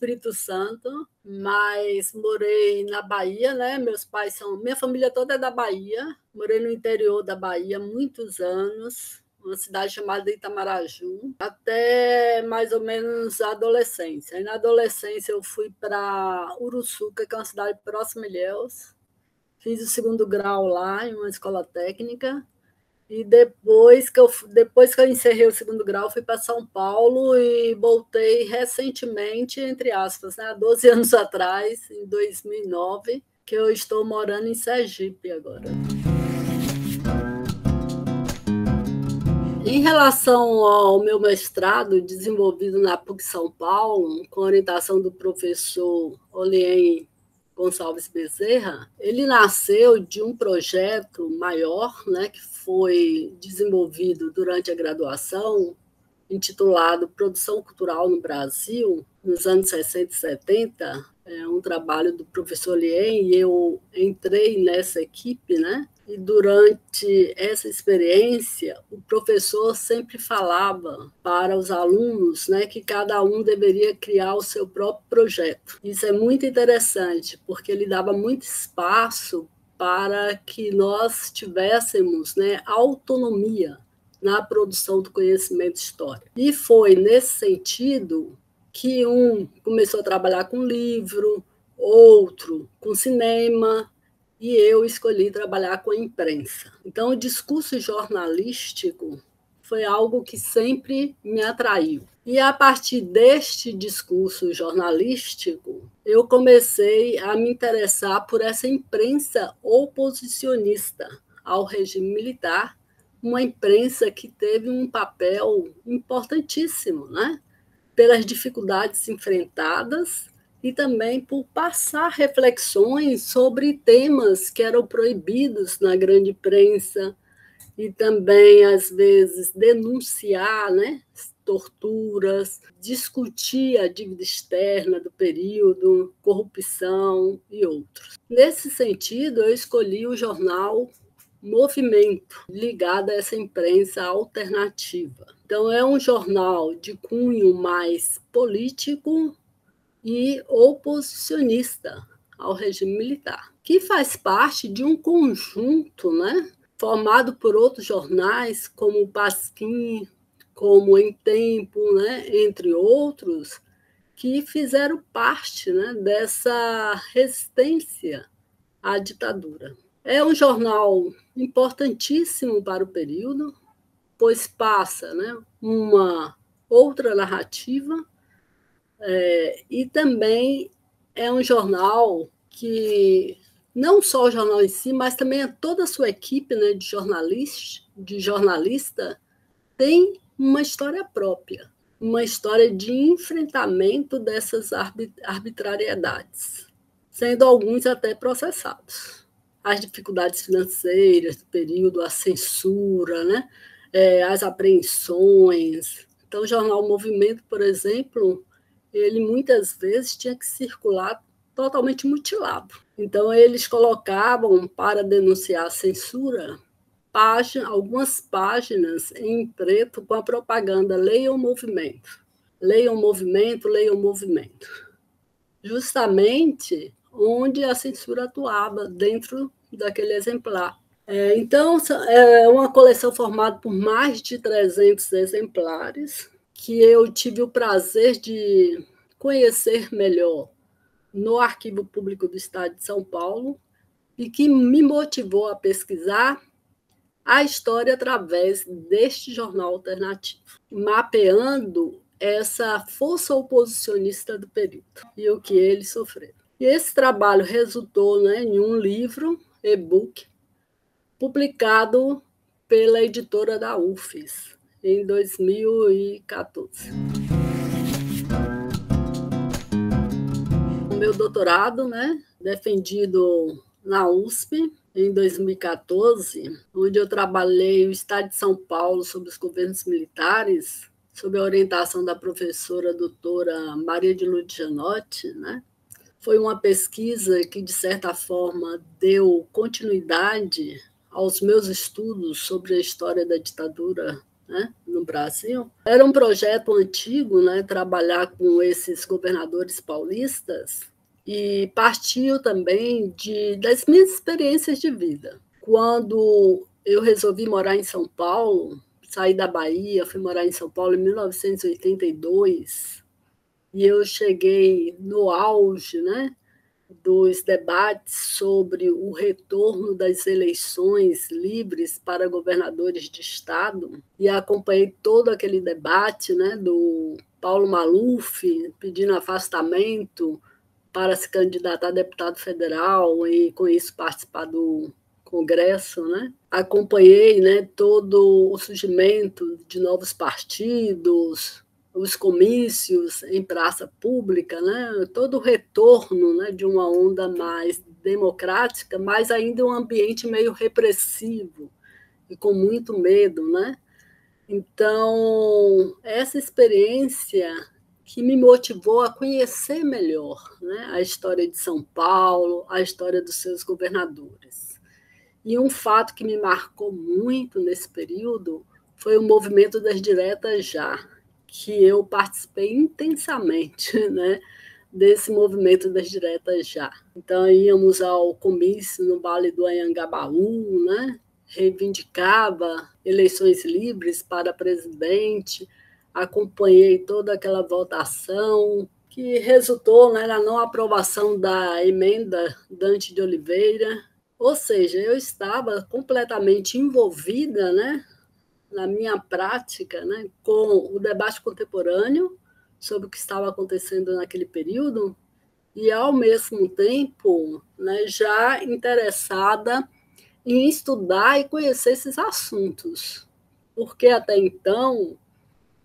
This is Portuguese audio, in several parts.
Espírito Santo, mas morei na Bahia, né? Meus pais são, minha família toda é da Bahia. Morei no interior da Bahia muitos anos, uma cidade chamada Itamaraju, até mais ou menos a adolescência. Aí, na adolescência eu fui para Uruçuca, que é uma cidade próxima a Ilhéus. Fiz o segundo grau lá em uma escola técnica e depois que eu, depois que eu encerrei o segundo grau, fui para São Paulo e voltei recentemente, entre aspas, né, há 12 anos atrás, em 2009, que eu estou morando em Sergipe agora. Em relação ao meu mestrado desenvolvido na PUC São Paulo, com orientação do professor Olien Gonçalves Bezerra, ele nasceu de um projeto maior, né, que foi desenvolvido durante a graduação, intitulado Produção Cultural no Brasil, nos anos 60 e 70, é um trabalho do professor Lien, e eu entrei nessa equipe, né? E durante essa experiência, o professor sempre falava para os alunos né, que cada um deveria criar o seu próprio projeto. Isso é muito interessante, porque ele dava muito espaço para que nós tivéssemos né, autonomia na produção do conhecimento histórico. E foi nesse sentido que um começou a trabalhar com livro, outro com cinema, e eu escolhi trabalhar com a imprensa. Então, o discurso jornalístico foi algo que sempre me atraiu. E a partir deste discurso jornalístico, eu comecei a me interessar por essa imprensa oposicionista ao regime militar, uma imprensa que teve um papel importantíssimo, né? Pelas dificuldades enfrentadas e também por passar reflexões sobre temas que eram proibidos na grande imprensa e também, às vezes, denunciar né, torturas, discutir a dívida externa do período, corrupção e outros. Nesse sentido, eu escolhi o jornal Movimento, ligado a essa imprensa alternativa. Então, é um jornal de cunho mais político, e oposicionista ao regime militar, que faz parte de um conjunto né, formado por outros jornais, como o Pasquim, como Em Tempo, né, entre outros, que fizeram parte né, dessa resistência à ditadura. É um jornal importantíssimo para o período, pois passa né, uma outra narrativa é, e também é um jornal que não só o jornal em si, mas também toda a sua equipe né, de, jornalista, de jornalista tem uma história própria, uma história de enfrentamento dessas arbitrariedades, sendo alguns até processados. As dificuldades financeiras do período, a censura, né, é, as apreensões. Então, o jornal Movimento, por exemplo, ele muitas vezes tinha que circular totalmente mutilado. Então, eles colocavam para denunciar a censura página, algumas páginas em preto com a propaganda Leia o Movimento. Leia o Movimento, leia o Movimento. Justamente onde a censura atuava dentro daquele exemplar. É, então, é uma coleção formada por mais de 300 exemplares, que eu tive o prazer de conhecer melhor no Arquivo Público do Estado de São Paulo e que me motivou a pesquisar a história através deste jornal alternativo, mapeando essa força oposicionista do período e o que eles sofreram. E esse trabalho resultou né, em um livro, e-book, publicado pela editora da UFES, em 2014. O meu doutorado, né, defendido na USP em 2014, onde eu trabalhei o Estado de São Paulo sobre os governos militares, sob a orientação da professora doutora Maria de Lucianotti, né? Foi uma pesquisa que, de certa forma, deu continuidade aos meus estudos sobre a história da ditadura né, no Brasil. Era um projeto antigo, né, trabalhar com esses governadores paulistas, e partiu também de, das minhas experiências de vida. Quando eu resolvi morar em São Paulo, saí da Bahia, fui morar em São Paulo em 1982, e eu cheguei no auge né, dos debates sobre o retorno das eleições livres para governadores de estado e acompanhei todo aquele debate né, do Paulo Maluf pedindo afastamento para se candidatar a deputado federal e com isso participar do Congresso, né? Acompanhei, né, todo o surgimento de novos partidos, os comícios em praça pública, né? todo o retorno né, de uma onda mais democrática, mas ainda um ambiente meio repressivo e com muito medo. Né? Então, essa experiência que me motivou a conhecer melhor né, a história de São Paulo, a história dos seus governadores. E um fato que me marcou muito nesse período foi o movimento das diretas já, que eu participei intensamente, né? desse movimento das diretas já. Então íamos ao comício no Vale do Anhangabaú, né? reivindicava eleições livres para presidente, acompanhei toda aquela votação que resultou né, na não aprovação da emenda Dante de Oliveira. Ou seja, eu estava completamente envolvida né, na minha prática né, com o debate contemporâneo sobre o que estava acontecendo naquele período e, ao mesmo tempo, né, já interessada em estudar e conhecer esses assuntos, porque até então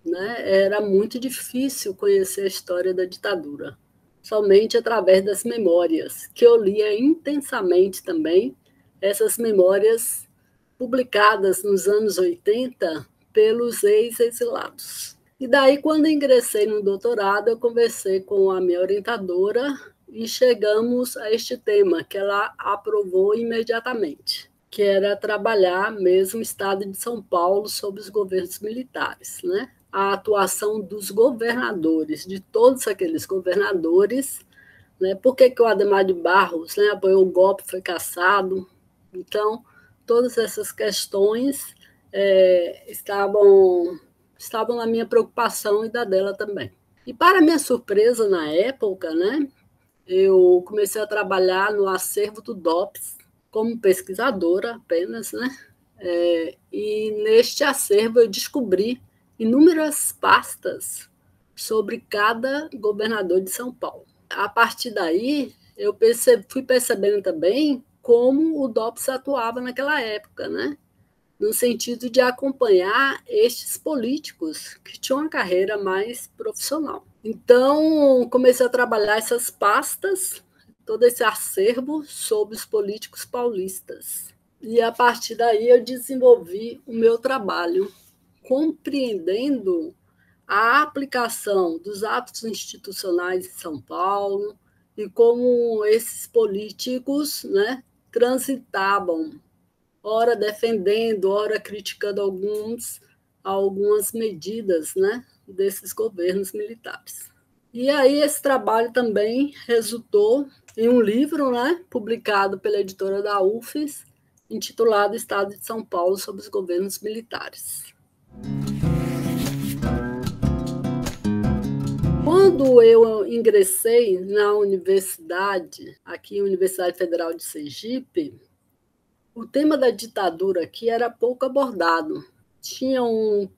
né, era muito difícil conhecer a história da ditadura, somente através das memórias, que eu lia intensamente também, essas memórias publicadas nos anos 80 pelos ex-exilados. E daí, quando ingressei no doutorado, eu conversei com a minha orientadora e chegamos a este tema, que ela aprovou imediatamente, que era trabalhar mesmo o Estado de São Paulo sob os governos militares, né? a atuação dos governadores, de todos aqueles governadores, né? por que, que o Ademar de Barros né, apoiou o golpe, foi caçado. Então, todas essas questões é, estavam, estavam na minha preocupação e da dela também. E para minha surpresa na época, né, eu comecei a trabalhar no acervo do DOPS como pesquisadora apenas, né? É, e neste acervo eu descobri inúmeras pastas sobre cada governador de São Paulo. A partir daí, eu percebi, fui percebendo também como o DOPS atuava naquela época, né? no sentido de acompanhar estes políticos que tinham uma carreira mais profissional. Então, comecei a trabalhar essas pastas, todo esse acervo sobre os políticos paulistas. E a partir daí eu desenvolvi o meu trabalho, compreendendo a aplicação dos atos institucionais de São Paulo e como esses políticos né, transitavam, ora defendendo, ora criticando alguns, algumas medidas né, desses governos militares. E aí esse trabalho também resultou em um livro né, publicado pela editora da UFES, intitulado Estado de São Paulo sob os governos militares. Quando eu ingressei na universidade, aqui Universidade Federal de Sergipe, o tema da ditadura aqui era pouco abordado. Tinha um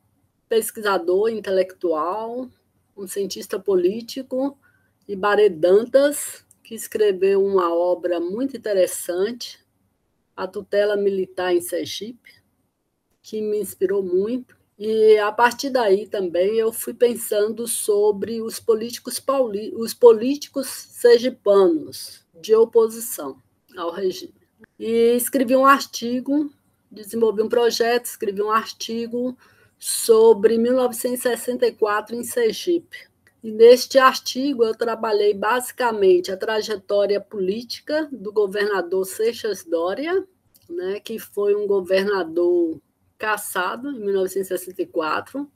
pesquisador intelectual, um cientista político, Ibaré Dantas, que escreveu uma obra muito interessante, A Tutela Militar em Sergipe, que me inspirou muito. E a partir daí também eu fui pensando sobre os políticos pauli os políticos sergipanos de oposição ao regime. E escrevi um artigo, desenvolvi um projeto, escrevi um artigo sobre 1964 em Sergipe. E neste artigo eu trabalhei basicamente a trajetória política do governador Seixas Dória, né, que foi um governador cassado em 1964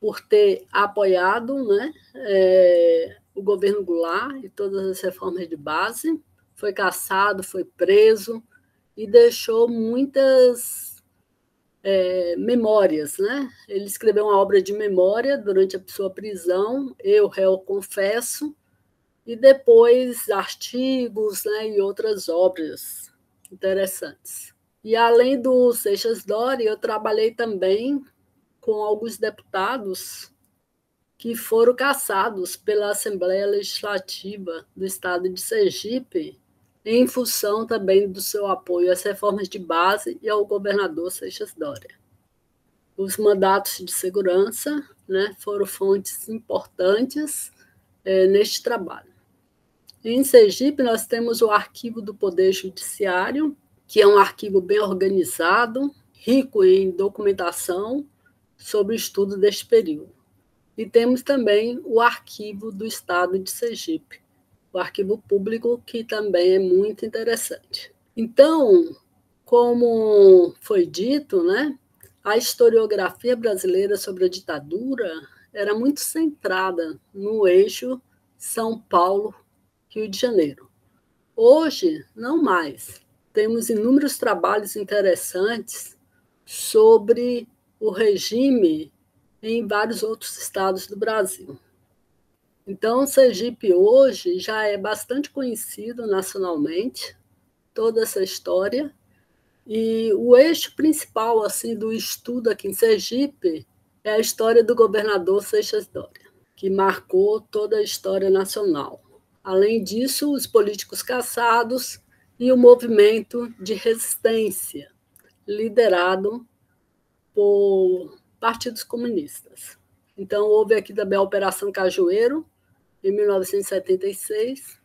por ter apoiado né, é, o governo Goulart e todas as reformas de base. Foi cassado, foi preso e deixou muitas é, memórias. Né? Ele escreveu uma obra de memória durante a sua prisão, Eu, Réu, Confesso, e depois artigos né, e outras obras interessantes. E além do Seixas Dori, eu trabalhei também com alguns deputados que foram caçados pela Assembleia Legislativa do Estado de Sergipe, em função também do seu apoio às reformas de base e ao governador Seixas Dória. Os mandatos de segurança né, foram fontes importantes é, neste trabalho. Em Sergipe, nós temos o Arquivo do Poder Judiciário, que é um arquivo bem organizado, rico em documentação sobre o estudo deste período. E temos também o Arquivo do Estado de Sergipe, o arquivo público, que também é muito interessante. Então, como foi dito, né, a historiografia brasileira sobre a ditadura era muito centrada no eixo São Paulo-Rio de Janeiro. Hoje, não mais. Temos inúmeros trabalhos interessantes sobre o regime em vários outros estados do Brasil. Então, Sergipe hoje já é bastante conhecido nacionalmente, toda essa história, e o eixo principal assim do estudo aqui em Sergipe é a história do governador Seixas Dória, que marcou toda a história nacional. Além disso, os políticos caçados e o movimento de resistência, liderado por partidos comunistas. Então, houve aqui também a Operação Cajueiro, em 1976,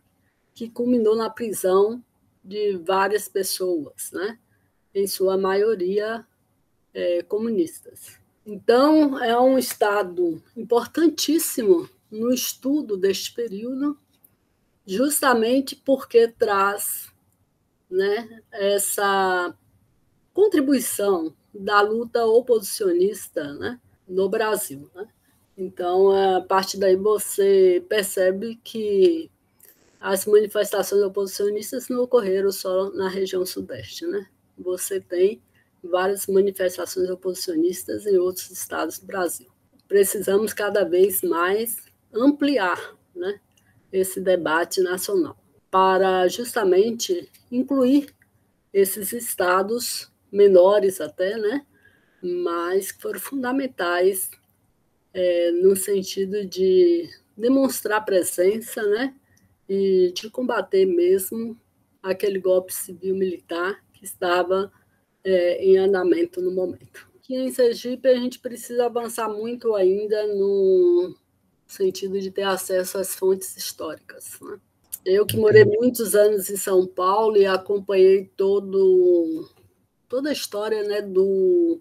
que culminou na prisão de várias pessoas, né? em sua maioria é, comunistas. Então, é um estado importantíssimo no estudo deste período, justamente porque traz né, essa contribuição da luta oposicionista né, no Brasil. Né? Então, a partir daí você percebe que as manifestações oposicionistas não ocorreram só na região sudeste. Né? Você tem várias manifestações oposicionistas em outros estados do Brasil. Precisamos cada vez mais ampliar né, esse debate nacional para justamente incluir esses estados menores até, né? mas que foram fundamentais é, no sentido de demonstrar presença né? e de combater mesmo aquele golpe civil-militar que estava é, em andamento no momento. Aqui em Sergipe, a gente precisa avançar muito ainda no sentido de ter acesso às fontes históricas. Né? Eu que morei muitos anos em São Paulo e acompanhei todo toda a história né, do,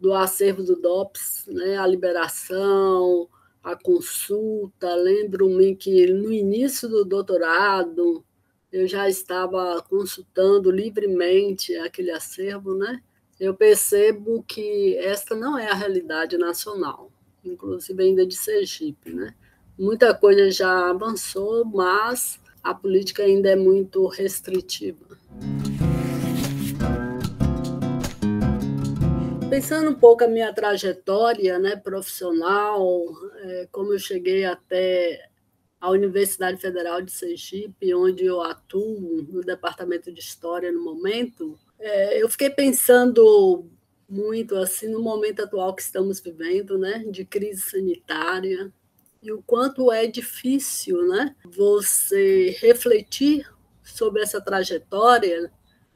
do acervo do DOPS, né, a liberação, a consulta. Lembro-me que no início do doutorado eu já estava consultando livremente aquele acervo, né? Eu percebo que esta não é a realidade nacional, inclusive ainda de Sergipe, né? Muita coisa já avançou, mas a política ainda é muito restritiva. Pensando um pouco a minha trajetória né, profissional, é, como eu cheguei até a Universidade Federal de Sergipe, onde eu atuo no Departamento de História no momento, é, eu fiquei pensando muito assim no momento atual que estamos vivendo, né, de crise sanitária, e o quanto é difícil né, você refletir sobre essa trajetória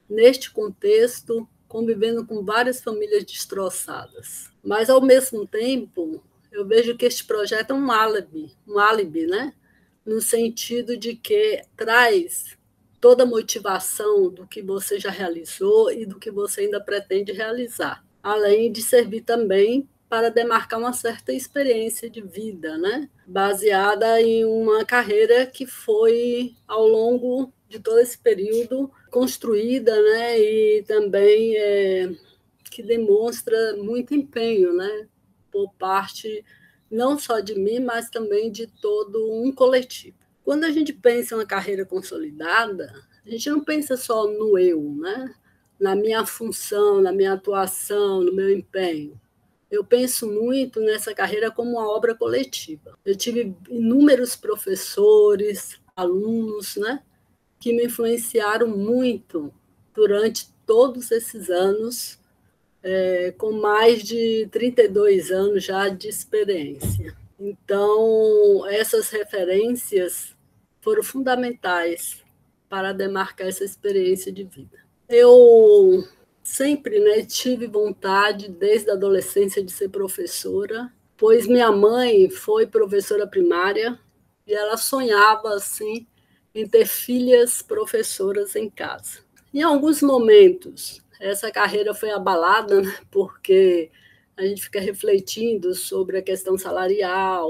neste contexto convivendo com várias famílias destroçadas. Mas, ao mesmo tempo, eu vejo que este projeto é um álibi, um álibi, né? no sentido de que traz toda a motivação do que você já realizou e do que você ainda pretende realizar, além de servir também para demarcar uma certa experiência de vida, né? baseada em uma carreira que foi, ao longo de todo esse período, construída né, e também é, que demonstra muito empenho, né, por parte não só de mim, mas também de todo um coletivo. Quando a gente pensa em uma carreira consolidada, a gente não pensa só no eu, né? na minha função, na minha atuação, no meu empenho. Eu penso muito nessa carreira como uma obra coletiva. Eu tive inúmeros professores, alunos, né, que me influenciaram muito durante todos esses anos, é, com mais de 32 anos já de experiência. Então, essas referências foram fundamentais para demarcar essa experiência de vida. Eu sempre né, tive vontade, desde a adolescência, de ser professora, pois minha mãe foi professora primária e ela sonhava assim em ter filhas professoras em casa. Em alguns momentos, essa carreira foi abalada, né, porque a gente fica refletindo sobre a questão salarial,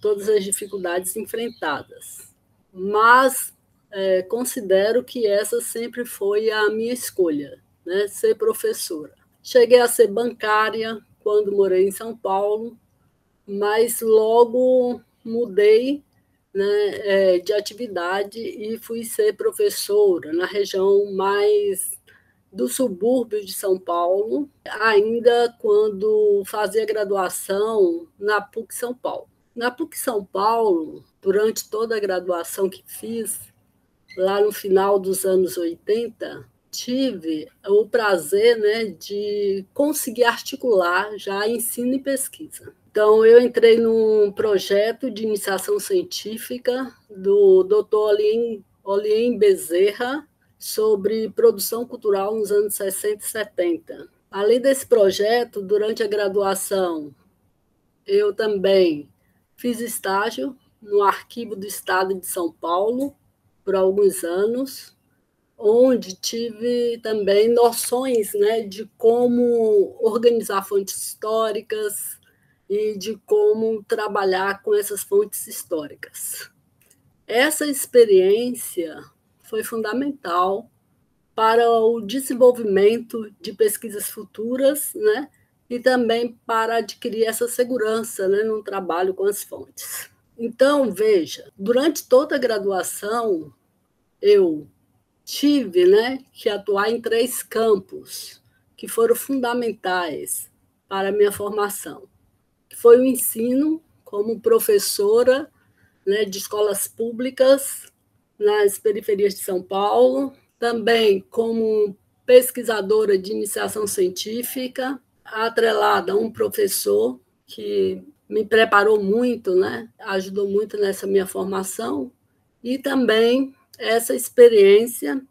todas as dificuldades enfrentadas. Mas é, considero que essa sempre foi a minha escolha, né? ser professora. Cheguei a ser bancária quando morei em São Paulo, mas logo mudei né, é, de atividade e fui ser professora na região mais do subúrbio de São Paulo, ainda quando fazia graduação na PUC São Paulo. Na PUC São Paulo, durante toda a graduação que fiz, lá no final dos anos 80, tive o prazer né, de conseguir articular já ensino e pesquisa. Então, eu entrei num projeto de iniciação científica do Dr. Olien, Olien Bezerra, sobre produção cultural nos anos 60 e 70. Além desse projeto, durante a graduação, eu também fiz estágio no Arquivo do Estado de São Paulo por alguns anos, onde tive também noções né, de como organizar fontes históricas e de como trabalhar com essas fontes históricas. Essa experiência foi fundamental para o desenvolvimento de pesquisas futuras, né? E também para adquirir essa segurança né, no trabalho com as fontes. Então, veja, durante toda a graduação, eu tive né, que atuar em três campos que foram fundamentais para a minha formação. Que foi o ensino como professora né, de escolas públicas nas periferias de São Paulo, também como pesquisadora de iniciação científica, atrelada a um professor que me preparou muito, né? ajudou muito nessa minha formação, e também essa experiência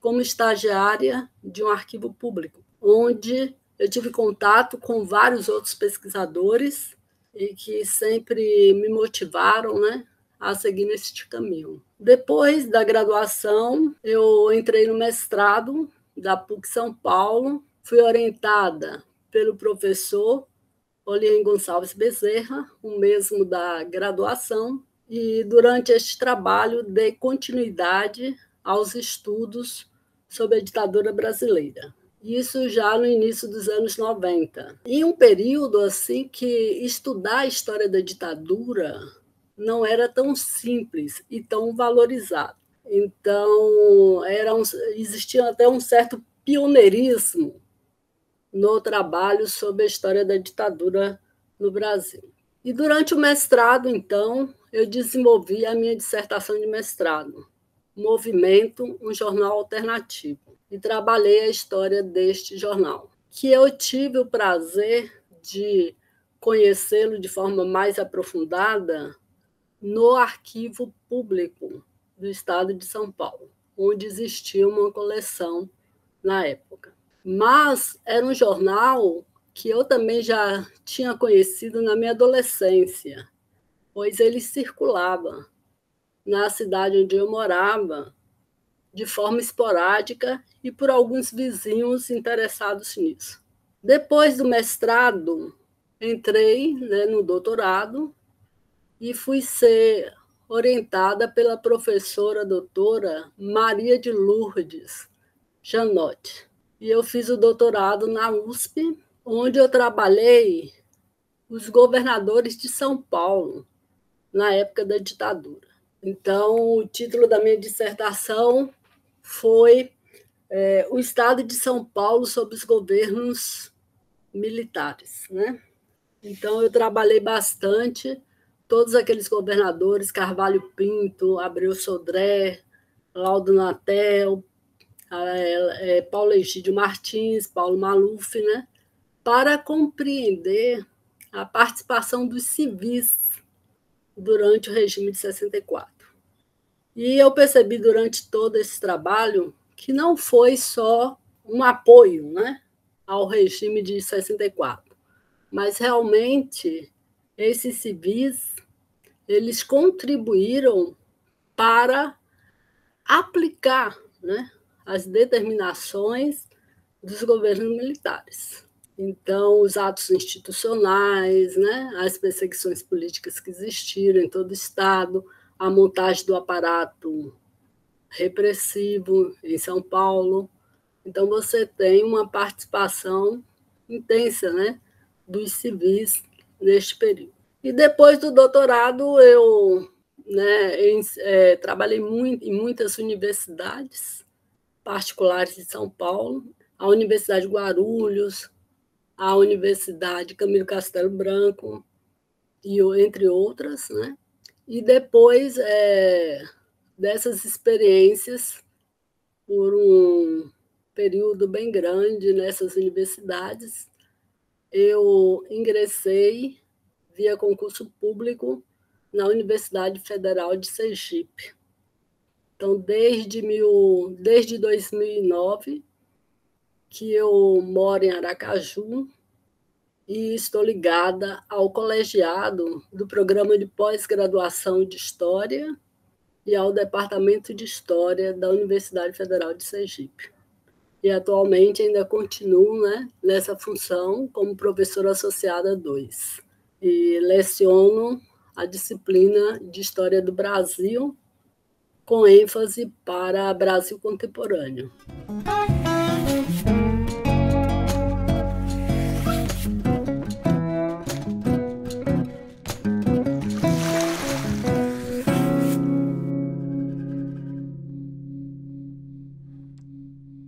como estagiária de um arquivo público, onde eu tive contato com vários outros pesquisadores e que sempre me motivaram né, a seguir neste caminho. Depois da graduação, eu entrei no mestrado da PUC São Paulo, fui orientada pelo professor Olien Gonçalves Bezerra, o mesmo da graduação, e durante este trabalho dei continuidade aos estudos sobre a ditadura brasileira. Isso já no início dos anos 90. E um período assim que estudar a história da ditadura não era tão simples e tão valorizado. Então, era um, existia até um certo pioneirismo no trabalho sobre a história da ditadura no Brasil. E durante o mestrado, então, eu desenvolvi a minha dissertação de mestrado, Movimento, um jornal alternativo, e trabalhei a história deste jornal, que eu tive o prazer de conhecê-lo de forma mais aprofundada no arquivo público do estado de São Paulo, onde existia uma coleção na época. Mas era um jornal que eu também já tinha conhecido na minha adolescência, pois ele circulava na cidade onde eu morava de forma esporádica e por alguns vizinhos interessados nisso. Depois do mestrado, entrei né, no doutorado e fui ser orientada pela professora doutora Maria de Lourdes Janotti. e eu fiz o doutorado na USP, onde eu trabalhei os governadores de São Paulo na época da ditadura. Então, o título da minha dissertação foi é, O Estado de São Paulo sob os governos militares. Né? Então, eu trabalhei bastante todos aqueles governadores, Carvalho Pinto, Abreu Sodré, Laudo Natel, é, é, Paulo Egídio Martins, Paulo Maluf, né? para compreender a participação dos civis durante o regime de 64. E eu percebi durante todo esse trabalho que não foi só um apoio né, ao regime de 64, mas realmente esses civis eles contribuíram para aplicar né, as determinações dos governos militares. Então, os atos institucionais, né, as perseguições políticas que existiram em todo o Estado, a montagem do aparato repressivo em São Paulo. Então, você tem uma participação intensa né, dos civis neste período. E depois do doutorado, eu né, em, é, trabalhei muito, em muitas universidades particulares de São Paulo, a Universidade de Guarulhos, a Universidade Camilo Castelo Branco, e entre outras, né? E depois é, dessas experiências, por um período bem grande nessas universidades, eu ingressei via concurso público na Universidade Federal de Sergipe. Então, desde, mil, desde 2009, que eu moro em Aracaju e estou ligada ao colegiado do programa de pós-graduação de História e ao Departamento de História da Universidade Federal de Sergipe. E atualmente ainda continuo né, nessa função como professora associada 2. E leciono a disciplina de História do Brasil, com ênfase para Brasil contemporâneo.